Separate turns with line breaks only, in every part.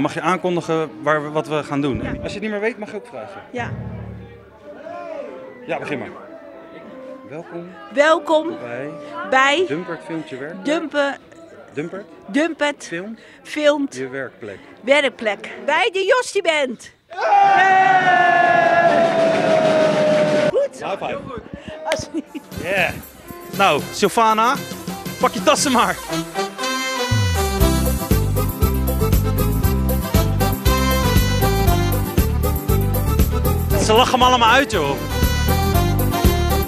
Mag je aankondigen waar we, wat we gaan doen? Als je het niet meer weet, mag je ook vragen.
Ja.
Ja, begin maar. Welkom
Welkom
bij
bij
Dumpert Filmpje Werk.
Dumpen,
Dumpert
Dumpet
Film
Filmt
Je Werkplek.
Werkplek. Bij de Jostie Band. Goed.
High five.
Alsjeblieft.
Yeah. Nou, Sylvana, pak je tassen maar. Ze lachen hem allemaal uit, joh.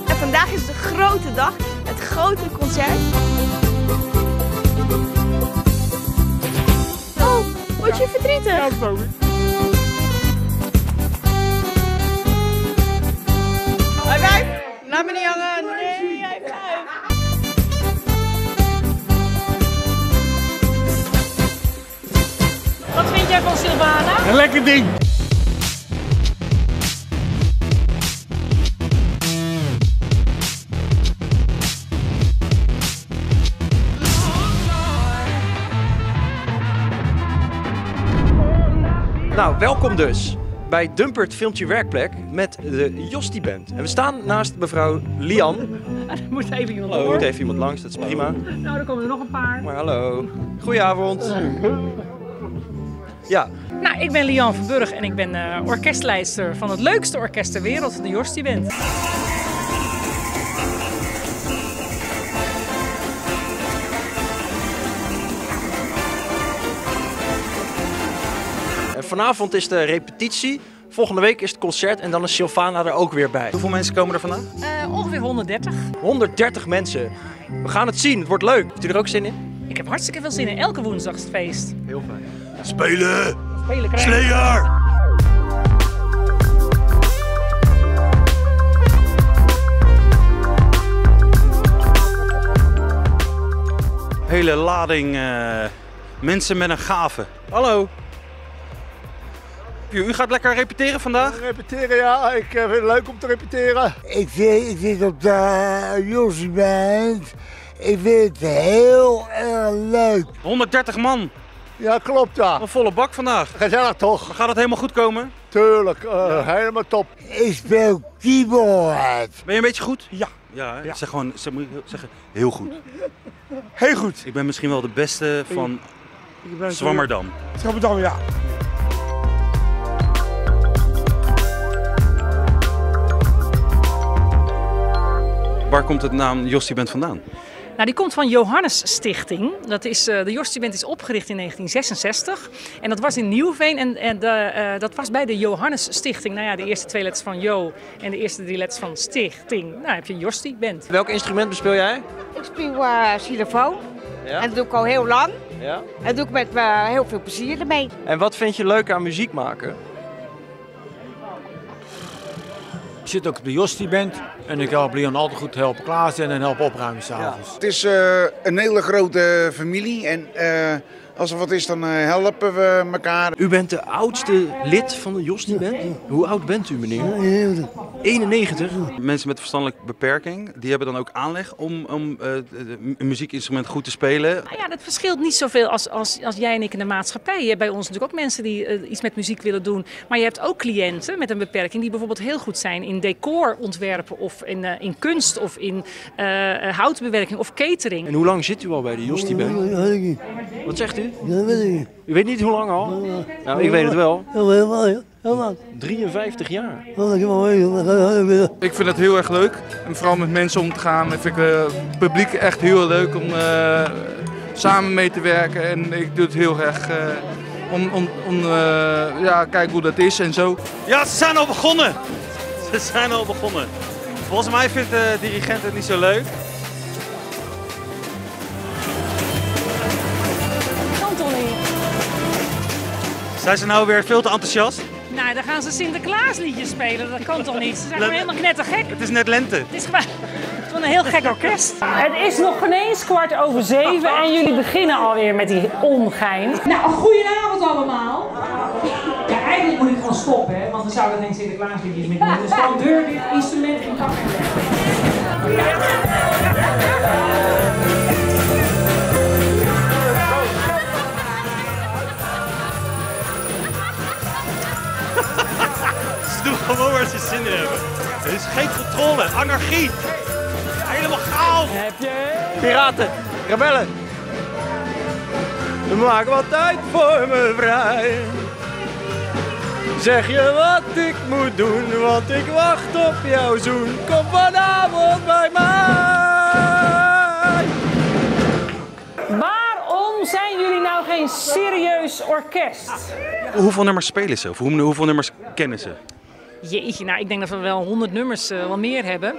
En vandaag is de grote dag. Het grote concert. Oh, word je verdrietig?
High five! Laat me niet hangen. Nee, five.
Wat vind jij van Sylvana?
Een lekker ding.
Nou, welkom dus bij Dumpert Filmpje Werkplek met de Josti Band. En we staan naast mevrouw Lian.
Er moet even iemand
Er
door.
moet even iemand langs, dat is prima.
Nou, er komen er nog een paar.
Maar hallo. Goedenavond. Ja,
Nou, ik ben Lian van Burg en ik ben eh, orkestleider van het leukste orkest ter wereld, de Jostie Band.
Vanavond is de repetitie. Volgende week is het concert en dan is Sylvana er ook weer bij.
Hoeveel mensen komen er vandaan?
Eh, ongeveer 130.
130 mensen. We gaan het zien, het wordt leuk. Heeft u er ook zin in?
Ik heb hartstikke veel zin in. Elke woensdag is het feest.
Heel fijn.
Spelen!
Spelen krijgen.
Slayer! Hele lading eh, mensen met een gave. Hallo. U, u gaat lekker repeteren vandaag?
Repeteren, ja. Ik eh, vind het leuk om te repeteren.
Ik zit, ik zit op de Jossie Band. Ik vind het heel erg leuk.
130 man.
Ja, klopt, ja.
Een volle bak vandaag.
Gezellig toch?
Gaat het helemaal goed komen?
Tuurlijk, eh, helemaal top.
Ik speel keyboard.
Ben je een beetje goed? Ja. Ja, hè? zeg gewoon zeg, moet ik zeggen, heel goed.
Heel goed.
Ik ben misschien wel de beste van
Ik ben
Zwammerdam.
Schappendam, ja.
Waar komt het naam Jostie Band vandaan?
Nou, die komt van Johannes Stichting. Dat is, eh, de Jostie Band is opgericht in 1966. En dat was in Nieuwveen. En, en de, eh, dat was bij de Johannes Stichting. Nou ja, de eerste twee letters van Jo en de eerste drie letters van Stichting. Nou, heb je Jostie Band.
Welk instrument bespeel jij?
Ik speel uh, xylofoon.
Ja?
En dat doe ik al heel lang.
Ja.
En dat doe ik met heel veel plezier ermee.
En wat vind je leuk aan muziek maken?
Ik zit ook op de Jostie en ik help Leon altijd goed helpen klaarzetten en helpen opruimen s'avonds.
Het is eh, een hele grote familie en eh, als er wat is dan eh, helpen we elkaar.
U bent de oudste lid van de Jostie Band. Hoe oud bent u, meneer? 91.
Mensen met verstandelijke beperking, die hebben dan ook aanleg om, om eh, een muziekinstrument goed te spelen.
Nou ja, dat verschilt niet zoveel als, als, als jij en ik in de maatschappij. Je hebt bij ons natuurlijk ook mensen die eh, iets met muziek willen doen. Maar je hebt ook cliënten met een beperking die bijvoorbeeld heel goed zijn in decorontwerpen of in, eh, in kunst of in eh, eh, houtbewerking of catering.
En hoe lang zit u al bij de
ik niet.
Wat zegt u?
Dat weet ik niet.
U weet niet hoe lang al? Nou, ik weet het wel.
Heel heel heel heel lang.
53 jaar.
Ik wel weet.
Ik vind het heel erg leuk. En vooral met mensen om te gaan. Ik vind eh, het publiek echt heel leuk om eh, samen mee te werken. En ik doe het heel erg eh, om, om, om eh, ja, kijken hoe dat is en zo.
Ja, ze zijn al begonnen! Ze zijn al begonnen. Volgens mij vindt de dirigent het niet zo leuk. Zijn ze nou weer veel te enthousiast?
Nou, dan gaan ze Sinterklaasliedjes spelen. Dat kan toch niet? Ze zijn gewoon helemaal knettergek.
Het is net lente.
Het is gewoon, het is gewoon een heel gek orkest. Het is nog geen eens kwart over zeven en jullie beginnen alweer met die ongein. Nou, goedenavond allemaal. Ja, eigenlijk moet ik gewoon stoppen, hè, want we zouden geen Sinterklaasliedjes meer doen. Dus gewoon deur dit instrument in kap en weg.
Gewoon waar ze zin in hebben. Er is geen controle, anarchie. Helemaal chaos.
Heb je?
Piraten, rebellen. Maak wat tijd voor me vrij. Zeg je wat ik moet doen, want ik wacht op jouw zoen. Kom vanavond bij mij.
Waarom zijn jullie nou geen serieus orkest?
Hoeveel nummers spelen ze? Of hoe- hoeveel nummers kennen ze?
Jeetje, nou ik denk dat we wel 100 nummers eh, wel meer hebben.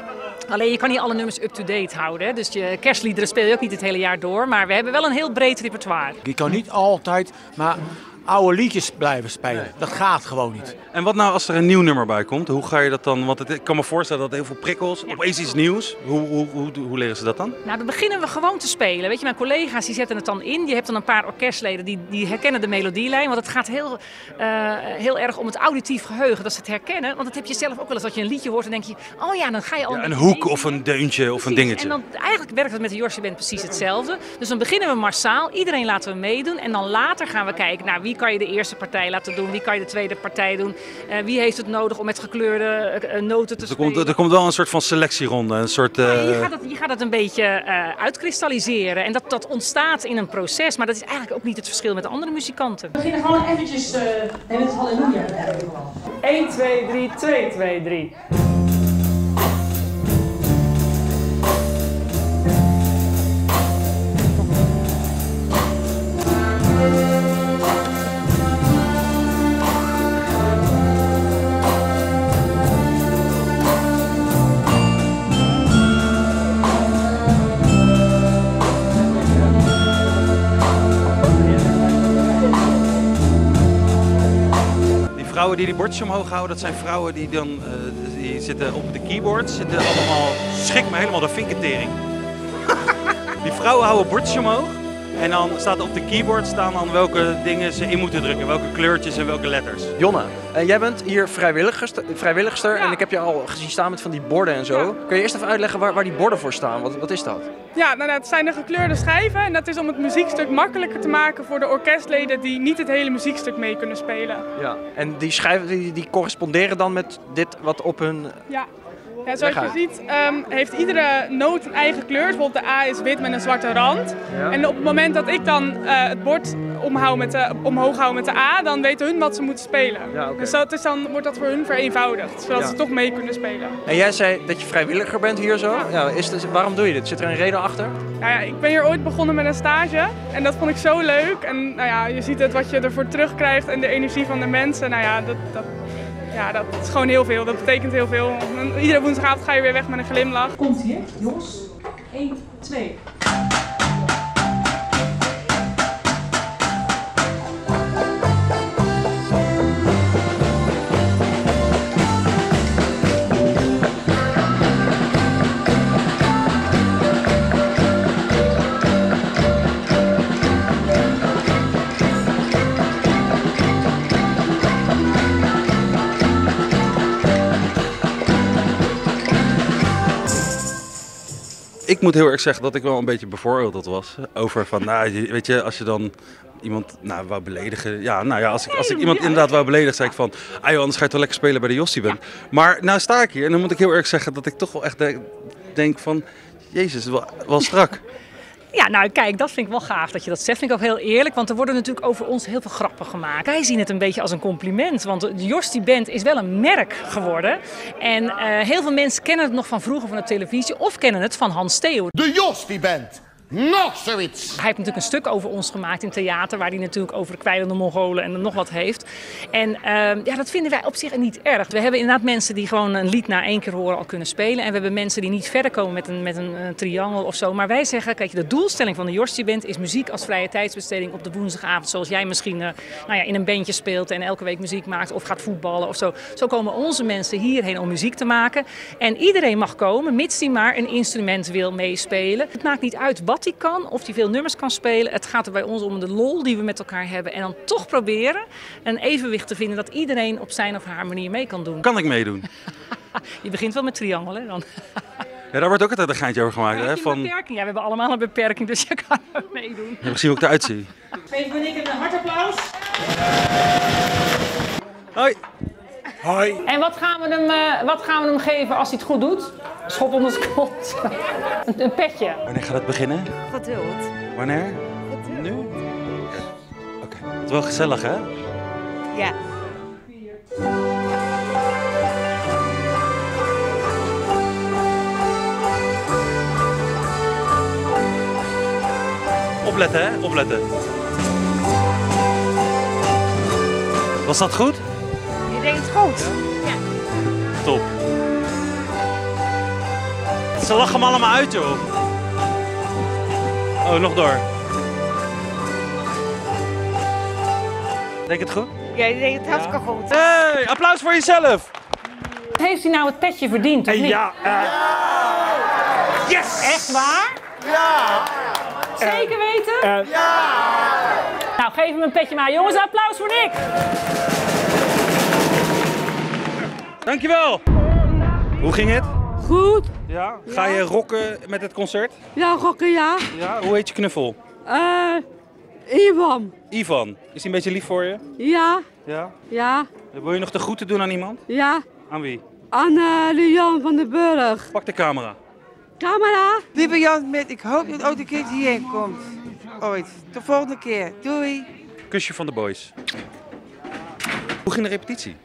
Alleen je kan niet alle nummers up-to-date houden. Dus je kerstliederen speel je ook niet het hele jaar door. Maar we hebben wel een heel breed repertoire.
Je kan niet altijd maar oude liedjes blijven spelen. Dat gaat gewoon niet.
En wat nou als er een nieuw nummer bij komt? Hoe ga je dat dan? Want het, ik kan me voorstellen dat heel veel prikkels, opeens iets nieuws. Hoe, hoe, hoe, hoe leren ze dat dan?
Nou, dan beginnen we gewoon te spelen. Weet je, mijn collega's die zetten het dan in. Je hebt dan een paar orkestleden die, die herkennen de melodielijn. Want het gaat heel, eh, heel erg om het auditief geheugen. Dat ze het herkennen. Want dat heb je zelf ook wel eens. Dat je een liedje hoort en denk je... Oh ja, dan ga je al...
Ja, een hoek of een deuntje of een dingetje.
En dan, eigenlijk werkt het met de Band precies hetzelfde. Dus dan beginnen we massaal. Iedereen laten we meedoen. En dan later gaan we kijken, nou, wie kan je de eerste partij laten doen? Wie kan je de tweede partij doen? Eh, wie heeft het nodig om met gekleurde eh, noten te
Dus er
spelen?
komt, er komt wel een soort van selectieronde. Een soort,
Ja,
eh,
je, gaat het, je gaat het een beetje eh, uitkristalliseren. En dat, dat ontstaat in een proces. Maar dat is eigenlijk ook niet het verschil met de andere muzikanten. We beginnen gewoon eventjes uh, met het halleluja. 1, 2, 3, 2, 2, 3.
Die die bordjes omhoog houden, dat zijn vrouwen die dan eh, die zitten op de keyboards. Zitten allemaal, schrik me helemaal de vinkentering. die vrouwen houden bordjes omhoog. En dan staat op de keyboard staan dan welke dingen ze in moeten drukken. Welke kleurtjes en welke letters.
Jonna, eh, jij bent hier vrijwilligster, vrijwilligster en ik heb je al gezien staan met van die borden en zo. Kun je eerst even uitleggen waar, waar die borden voor staan? Wat, wat is dat?
Ja, nou, dat zijn de gekleurde schijven en dat is om het muziekstuk makkelijker te maken voor de orkestleden die niet het hele muziekstuk mee kunnen spelen.
Ja. En die schijven die, die corresponderen dan met dit wat op hun...
Ja. Ja, zoals je ziet ehm, heeft iedere noot een eigen kleur. Bijvoorbeeld de A is wit met een zwarte rand.
Ja.
En op het moment dat ik dan eh, het bord omhoud met de, omhoog hou met de A, dan weten hun wat ze moeten spelen.
Ja.
Dus dat is dan, wordt dat voor hun vereenvoudigd, zodat
Ja.
ze toch mee kunnen spelen.
En jij zei dat je vrijwilliger bent hier zo. Ja. is het, waarom doe je dit? Zit er een reden achter?
Nou ja, ik ben hier ooit begonnen met een stage en dat vond ik zo leuk. En nou ja, je ziet het wat je ervoor terugkrijgt en de energie van de mensen. Nou ja, dat, dat, ja, dat is gewoon heel veel. Dat betekent heel veel. Iedere woensdagavond ga je weer weg met een glimlach.
Komt hier, jongens. 1, 2.
Ik moet heel erg zeggen dat ik wel een beetje bevooroordeeld was. Over van, nou, weet je, als je dan iemand nou, wou beledigen. Ja, nou ja, als ik, als ik iemand inderdaad wou beledigen, zei ik van, ah joh, anders ga je toch lekker spelen bij de Jossie bent. Maar nou sta ik hier en dan moet ik heel erg zeggen dat ik toch wel echt denk, denk van, jezus, wel, wel strak.
Ja, nou kijk, dat vind ik wel gaaf dat je dat zegt. Vind ik ook heel eerlijk, want er worden natuurlijk over ons heel veel grappen gemaakt. Wij zien het een beetje als een compliment, want de Jostie Band is wel een merk geworden. En eh, heel veel mensen kennen het nog van vroeger van de televisie of kennen het van Hans Theo.
De Jostie Band. Nog zoiets.
Hij heeft natuurlijk een stuk over ons gemaakt in theater, waar hij natuurlijk over de kwijlende Mongolen en nog wat heeft. En ehm, ja, dat vinden wij op zich niet erg. We hebben inderdaad mensen die gewoon een lied na één keer horen al kunnen spelen. En we hebben mensen die niet verder komen met een, met een, triangel of zo. Maar wij zeggen, kijk, de doelstelling van de Band is muziek als vrije tijdsbesteding op de woensdagavond. Zoals jij misschien eh, nou ja, in een bandje speelt en elke week muziek maakt of gaat voetballen of zo. Zo komen onze mensen hierheen om muziek te maken. En iedereen mag komen, mits hij maar een instrument wil meespelen. Het maakt niet uit wat hij kan, of hij veel nummers kan spelen. Het gaat er bij ons om de lol die we met elkaar hebben. En dan toch proberen een evenwicht te vinden dat iedereen op zijn of haar manier mee kan doen.
Kan ik meedoen?
Je begint wel met triangel, hè? Dan.
Ja, daar wordt ook altijd een geintje over gemaakt. Hè? Van,
beperking? Ja, we hebben allemaal een beperking, dus je kan ook meedoen.
ja, misschien hoe ik eruit zie.
Geef Monique een hard applaus.
Hoi.
Hoi.
En wat gaan we hem, eh, wat gaan we hem geven als hij het goed doet? Schop onder zijn kont. een, een petje.
Wanneer gaat het beginnen?
Geduld.
Wanneer? Nu? Oké. Het is wel gezellig, hè?
Ja.
Opletten, hè? Opletten. Was dat goed?
Je denkt het goed. Ja.
Top. Ze lachen hem allemaal uit, joh. Oh, nog door. Denk het goed?
Ja, je denkt het hartstikke goed.
Hey, applaus voor jezelf.
Heeft hij nou het petje verdiend, of niet?
Ja.
Yes! Echt waar? Ja! Zeker weten? ja! Nou, geef hem een petje maar. Jongens, applaus voor Nick!
Dankjewel. Hoe ging het?
Goed.
Ja. Ga je rocken met het concert?
Ja, gokken ja.
Ja. Hoe heet je knuffel?
Eh, Ivan.
Ivan. Is hij een beetje lief voor je?
Ja.
Ja.
Ja.
Wil je nog de groeten doen aan iemand?
Ja.
Aan wie?
Aan eh, de van den Burg.
Pak de camera.
Camera.
Lieve Jan Met, ik hoop dat ook een keer hierheen komt. Ooit. De volgende keer. Doei.
Kusje van de boys. Hoe ging de repetitie?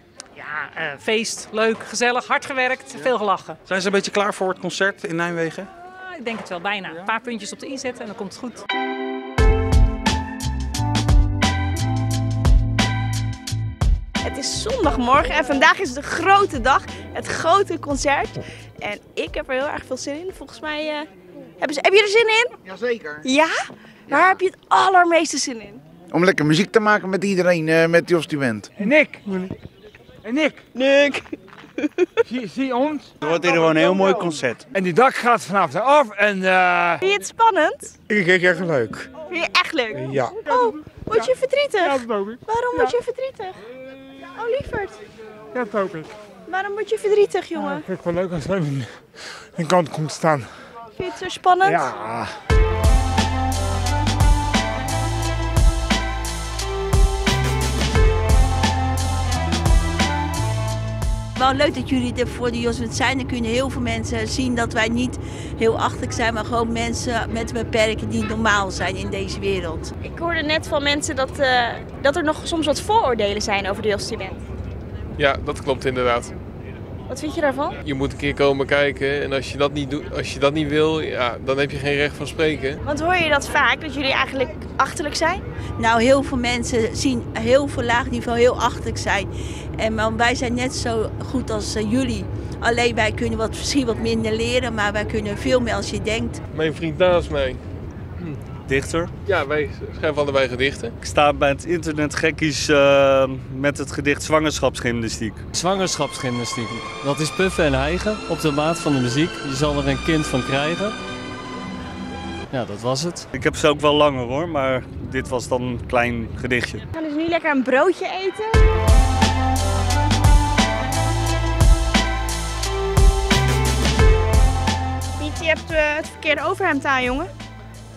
Eh, feest, leuk, gezellig, hard gewerkt, veel gelachen.
Zijn ze een beetje klaar voor het concert in Nijmegen?
Ah, ik denk het wel bijna. Een paar puntjes op de i zetten en dan komt het goed.
Het is zondagmorgen en vandaag is de grote dag, het grote concert. En ik heb er heel erg veel zin in. Volgens mij eh, hebben ze. Heb je er zin in?
Jazeker.
Ja? Waar heb je het allermeeste zin in?
Om lekker muziek te maken met iedereen, eh, met Jos die bent.
En Nick. En Nick.
Nick.
Zie, zie ons.
Het wordt hier gewoon een heel mooi concert.
En die dak gaat vanavond af en eh
Vind je het spannend?
ik vind het echt leuk.
Vind je echt leuk?
Ja.
Oh, word je verdrietig?
Ja, dat hoop ik.
Waarom word je verdrietig? Oh, lieverd.
Ja, dat hoop ik.
Waarom word je verdrietig, jongen?
Ik vind het wel leuk als het even een kant komt te staan.
Vind je het zo spannend?
Ja.
Wel leuk dat jullie er voor de Joswit zijn. Dan kunnen heel veel mensen zien dat wij niet heel achterlijk zijn, maar gewoon mensen met beperkingen die normaal zijn in deze wereld.
Ik hoorde net van mensen dat, eh, dat er nog soms wat vooroordelen zijn over de Jostiment.
Ja, dat klopt inderdaad.
Wat vind je daarvan?
Je moet een keer komen kijken en als je dat niet, doet, als je dat niet wil, ja, dan heb je geen recht van spreken.
Want hoor je dat vaak, dat jullie eigenlijk achterlijk zijn?
Nou, heel veel mensen zien heel veel laag niveau heel achterlijk zijn. En wij zijn net zo goed als eh, jullie. Alleen wij kunnen wat, misschien wat minder leren, maar wij kunnen veel meer als je denkt.
Mijn vriend naast mij,
Dichter.
ja, wij schrijven allebei gedichten.
Ik sta bij het internet gekkies eh, met het gedicht Zwangerschapsgymnastiek.
Zwangerschapsgymnastiek. Dat is puffen en hijgen op de maat van de muziek. Je zal er een kind van krijgen. Ja, dat was het.
Ik heb ze ook wel langer hoor, maar dit was dan een klein gedichtje.
We gaan dus nu lekker een broodje eten. Piet, je hebt eh, het verkeerde overhemd aan, jongen.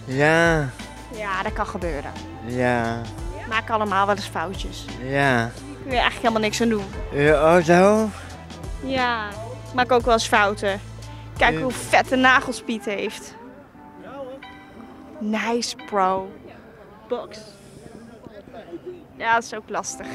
Ja,
Ja, dat kan gebeuren.
ja,
We maken allemaal wel eens foutjes.
ja.
Daar kun je eigenlijk helemaal niks aan doen.
Ja, oh zo?
Ja, ik maak ook wel eens fouten. Kijk hoe vette nagels Piet heeft. Nice, bro. Box. Ja, dat is ook lastig.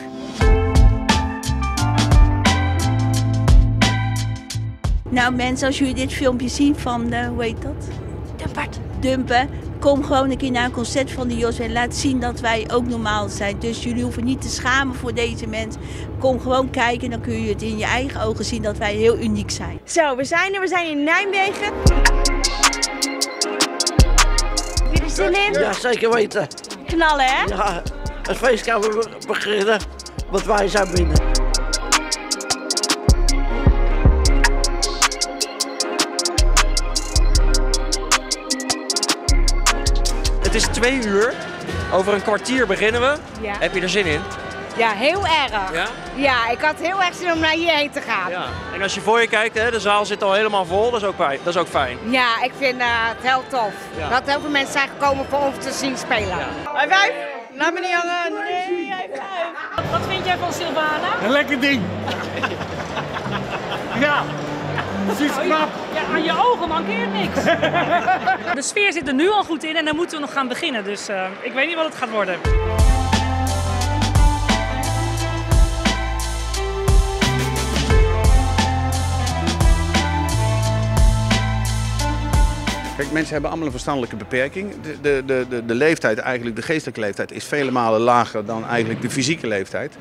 Nou mensen, als jullie dit filmpje zien van, de, hoe heet dat? Dumpert. Dumpen. Kom gewoon een keer naar een concert van de Jos en laat zien dat wij ook normaal zijn. Dus jullie hoeven niet te schamen voor deze mensen. Kom gewoon kijken, dan kun je het in je eigen ogen zien dat wij heel uniek zijn.
Zo, we zijn er. We zijn in Nijmegen. Heb je er zin in?
Ja, zeker weten.
Knallen, hè?
Ja, het feest kan weer beginnen, want wij zijn binnen.
Het is twee uur. Over een kwartier beginnen we.
Ja.
Heb je er zin in?
Ja, heel erg.
Ja?
Ja, ik had heel erg zin om naar hierheen te gaan.
Ja. En als je voor je kijkt, hè, de zaal zit al helemaal vol. Dat is ook fijn. Dat is ook fijn.
Ja, ik vind eh, het heel tof.
Ja.
Dat heel veel mensen zijn gekomen voor ons te zien spelen.
High five.
Laat me niet hangen. Nee, hij fluit.
Wat vind jij van Sylvana?
Een lekker ding. Knap.
Ja, aan je ogen mankeert niks. De sfeer zit er nu al goed in en dan moeten we nog gaan beginnen. Dus eh, ik weet niet wat het gaat worden.
Kijk, mensen hebben allemaal een verstandelijke beperking. De, de, de, de, de leeftijd, eigenlijk de geestelijke leeftijd, is vele malen lager dan eigenlijk de fysieke leeftijd.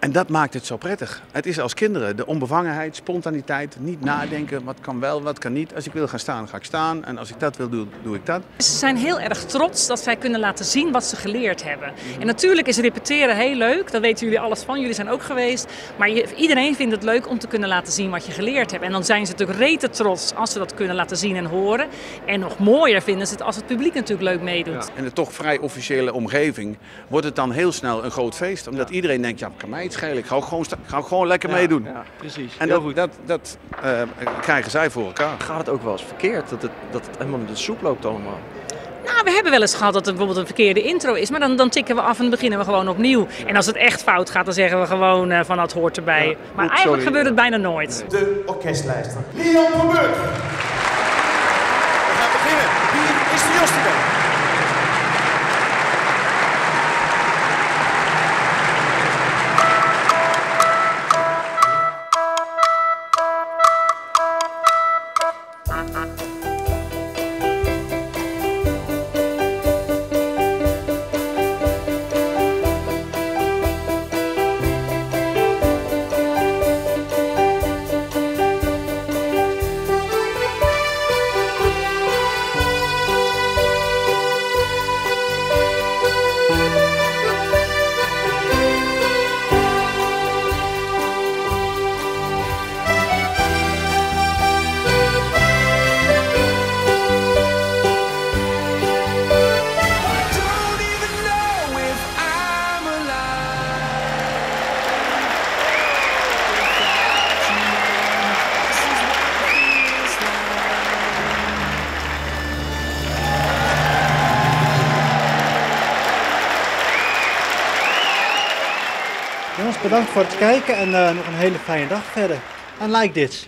En dat maakt het zo prettig. Het is als kinderen de onbevangenheid, spontaniteit, niet nadenken. Wat kan wel, wat kan niet. Als ik wil gaan staan, ga ik staan. En als ik dat wil doen, doe ik dat.
Ze zijn heel erg trots dat zij kunnen laten zien wat ze geleerd hebben. En natuurlijk is repeteren heel leuk, daar weten jullie alles van. Jullie zijn ook geweest. Maar je- iedereen vindt het leuk om te kunnen laten zien wat je geleerd hebt. En dan zijn ze natuurlijk rete trots als ze dat kunnen laten zien en horen. En nog mooier vinden ze het als het publiek natuurlijk leuk meedoet.
In de toch vrij officiële omgeving wordt het dan heel snel een groot feest. Omdat iedereen denkt, ja, kan mij het schelen. Ik ga gewoon, ga gewoon lekker
Ja,
meedoen.
ja, precies.
En
Heel
dat, dat, dat eh, krijgen zij voor elkaar.
Gaat het ook wel eens verkeerd? Dat het, dat het helemaal in de soep loopt allemaal?
Nou, we hebben wel eens gehad dat er bijvoorbeeld een verkeerde intro is. Maar dan, dan tikken we af en beginnen we gewoon opnieuw. En als het echt fout gaat, dan zeggen we gewoon eh, van dat hoort erbij. maar eigenlijk
sorry.
gebeurt het bijna nooit.
De orkestlijster. Leon van Beuk.
Bedankt voor het kijken en eh, nog een hele fijne dag verder. En like dit.